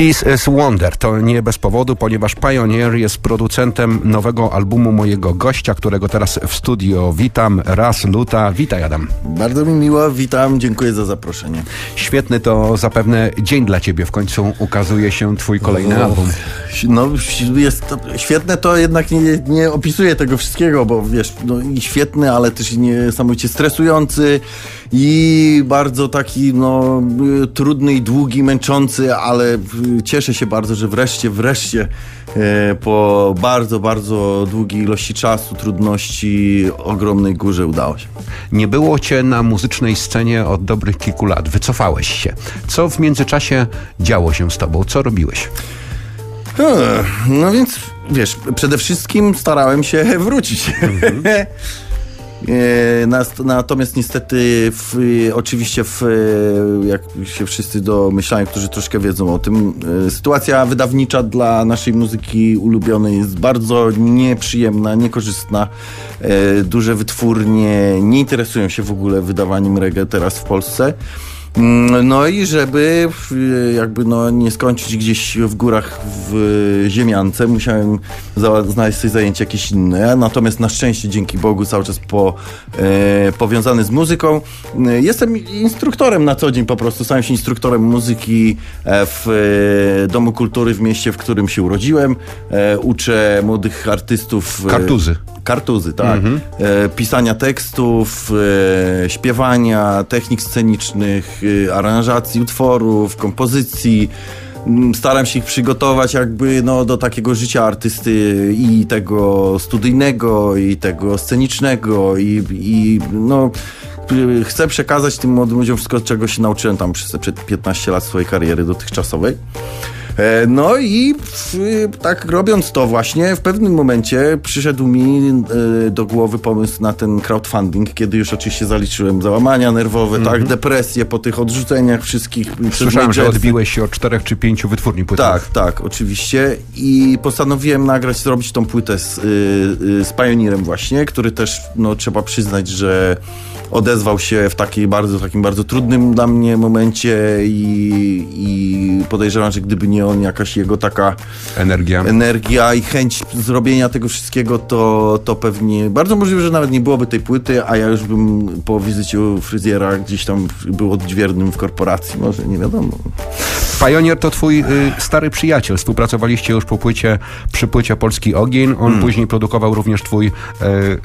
Peace is Wonder to nie bez powodu, ponieważ Pioneer jest producentem nowego albumu mojego gościa, którego teraz w studio witam, Raz Luta. Witaj Adam. Bardzo mi miło, witam, dziękuję za zaproszenie. Świetny to zapewne dzień dla ciebie. W końcu ukazuje się twój kolejny album. No, jest to, świetne to jednak nie, nie opisuje tego wszystkiego, bo wiesz, no świetny, ale też niesamowicie stresujący i bardzo taki, no, trudny i długi, męczący, ale cieszę się bardzo, że wreszcie, wreszcie e, po bardzo, bardzo długiej ilości czasu, trudności, ogromnej górze udało się. Nie było cię na muzycznej scenie od dobrych kilku lat. Wycofałeś się. Co w międzyczasie działo się z tobą? Co robiłeś? Hmm, no więc, wiesz, przede wszystkim starałem się wrócić. Mhm. Natomiast niestety, w, oczywiście, w, jak się wszyscy domyślają, którzy troszkę wiedzą o tym, e, sytuacja wydawnicza dla naszej muzyki ulubionej jest bardzo nieprzyjemna, niekorzystna. E, duże wytwórnie nie interesują się w ogóle wydawaniem reggae teraz w Polsce. Mm, no i żeby jakby no nie skończyć gdzieś w górach w ziemiance, musiałem znaleźć sobie zajęcie jakieś inne. Natomiast na szczęście, dzięki Bogu, cały czas po, e, powiązany z muzyką. Jestem instruktorem na co dzień po prostu. Stałem się instruktorem muzyki e, w e, Domu Kultury w mieście, w którym się urodziłem. E, uczę młodych artystów. E, Kartuzy. Kartuzy, tak. Mhm. E, pisania tekstów, e, śpiewania, technik scenicznych, e, aranżacji utworów, kompozycji. Mm, staram się ich przygotować jakby no, do takiego życia artysty i tego studyjnego, i tego scenicznego, i, i no chcę przekazać tym młodym ludziom wszystko, czego się nauczyłem tam przez 15 lat swojej kariery dotychczasowej. E, no i tak robiąc to właśnie, w pewnym momencie przyszedł mi e, do głowy pomysł na ten crowdfunding, kiedy już oczywiście zaliczyłem załamania nerwowe, mm -hmm. tak, mhm. depresję po tych odrzuceniach wszystkich. Słyszałem, że odbiłeś się od czterech czy pięciu wytwórni płytowych. Tak, tak, oczywiście. I postanowiłem nagrać, zrobić tą płytę z, y, y, z Pioneerem właśnie, który też, no trzeba przyznać, że odezwał się w takiej bardzo, takim bardzo trudnym dla mnie momencie i, i podejrzewam, że gdyby nie on, jakaś jego taka energia, energia i chęć zrobienia tego wszystkiego, to, to pewnie bardzo możliwe, że nawet nie byłoby tej płyty, a ja już bym po wizycie u fryzjera gdzieś tam był odźwiernym w korporacji, może nie wiadomo. Pioneer to twój y, stary przyjaciel. Współpracowaliście już po płycie, przy płycie Polski Ogień. On hmm. później produkował również twój y,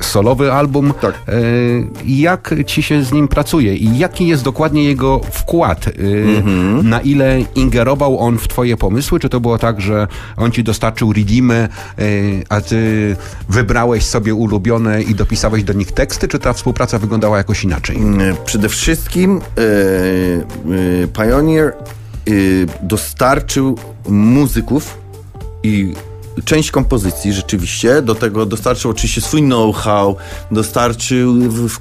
solowy album. Tak. Y, jak ci się z nim pracuje i jaki jest dokładnie jego wkład? Mm-hmm. Na ile ingerował on w twoje pomysły? Czy to było tak, że on ci dostarczył redeemy, y, a ty wybrałeś sobie ulubione i dopisałeś do nich teksty? Czy ta współpraca wyglądała jakoś inaczej? Mm, przede wszystkim Pioneer dostarczył muzyków i część kompozycji rzeczywiście, do tego dostarczył oczywiście swój know-how, dostarczył,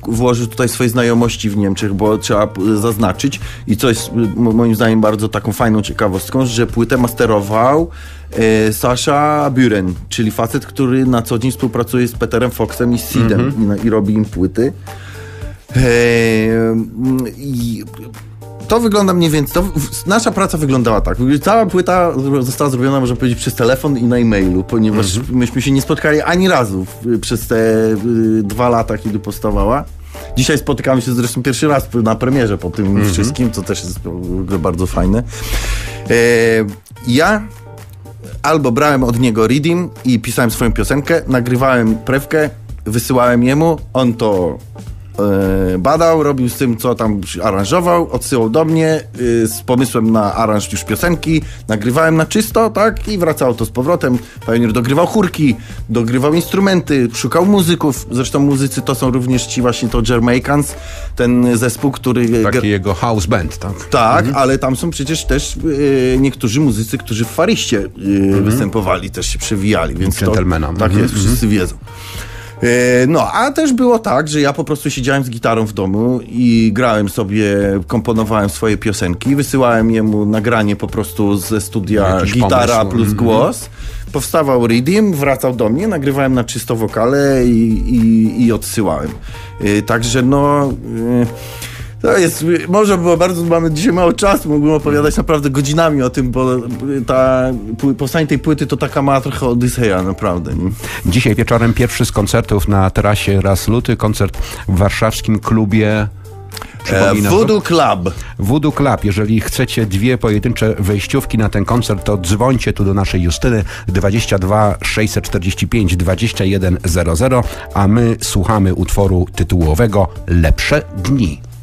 włożył tutaj swoje znajomości w Niemczech, bo trzeba zaznaczyć i co jest moim zdaniem bardzo taką fajną ciekawostką, że płytę masterował e, Sasha Buren, czyli facet, który na co dzień współpracuje z Peterem Foxem i Seedem mm -hmm. i, i, robi im płyty. E, i, to wygląda mniej więcej. To, nasza praca wyglądała tak. Cała płyta została zrobiona, można powiedzieć, przez telefon i na e-mailu, ponieważ mhm. myśmy się nie spotkali ani razu przez te y, dwa lata, kiedy powstawała. Dzisiaj spotykamy się zresztą pierwszy raz na premierze po tym mhm. wszystkim, co też jest bardzo fajne. E, ja albo brałem od niego reading i pisałem swoją piosenkę, nagrywałem prewkę, wysyłałem jemu, on to badał, robił z tym, co tam aranżował, odsyłał do mnie e, z pomysłem na aranż już piosenki, nagrywałem na czysto, tak, i wracało to z powrotem. Pioneer dogrywał chórki, dogrywał instrumenty, szukał muzyków, zresztą muzycy to są również ci właśnie to Jamaicans, ten zespół, który... Taki jego house band, tak? Tak, mhm. ale tam są przecież też e, niektórzy muzycy, którzy w Fariście mhm. występowali, też się przewijali, więc to, tak mhm. jest, wszyscy wiedzą. E, no, a też było tak, że ja po prostu siedziałem z gitarą w domu i grałem sobie, komponowałem swoje piosenki, wysyłałem jemu nagranie po prostu ze studia Jakiś gitara pomysł. plus mhm. głos. Powstawał Redeem, wracał do mnie, nagrywałem na czysto wokale i, i, i odsyłałem. E, także no... E, To jest, może było bardzo, mamy dzisiaj mało czasu, mógłbym opowiadać naprawdę godzinami o tym, bo ta, powstanie tej płyty to taka ma trochę Odyseja, naprawdę. Dzisiaj wieczorem pierwszy z koncertów na terasie Raz Luty, koncert w warszawskim klubie. E, Przypomina to? Voodoo Club. Voodoo Club. Jeżeli chcecie dwie pojedyncze wejściówki na ten koncert, to dzwońcie tu do naszej Justyny 22 645 2100, a my słuchamy utworu tytułowego Lepsze dni.